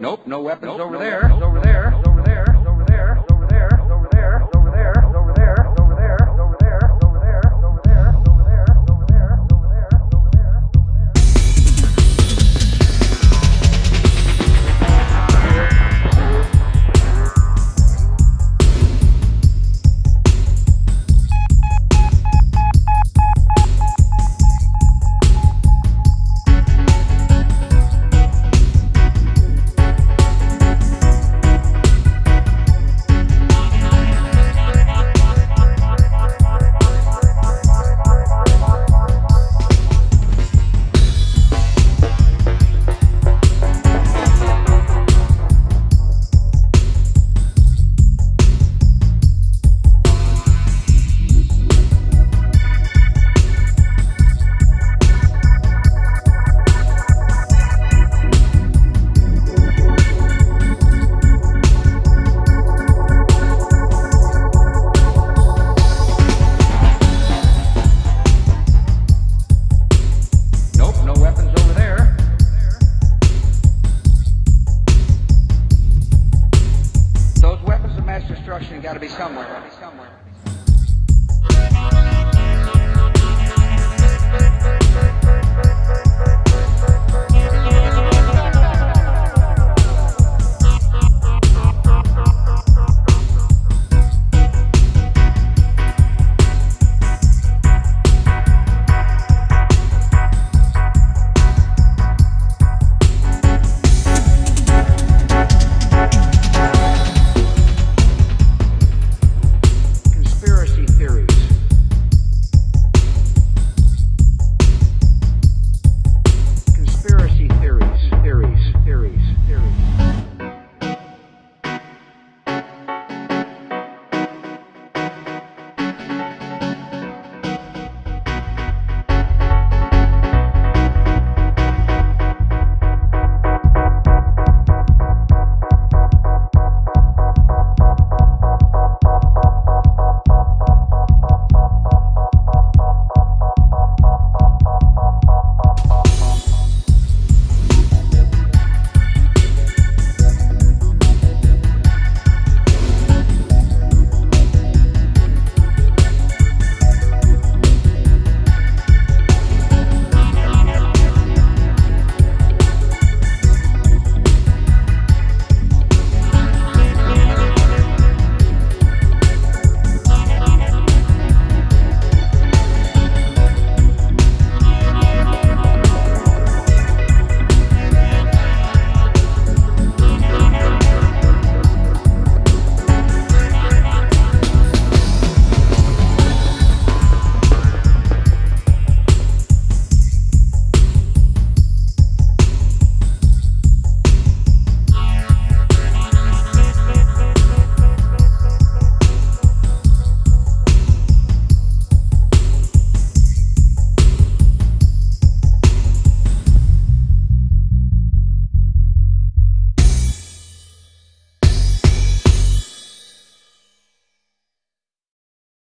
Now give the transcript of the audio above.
Nope, no weapons over there. Over there. Over there. You gotta be somewhere. Gotta be somewhere.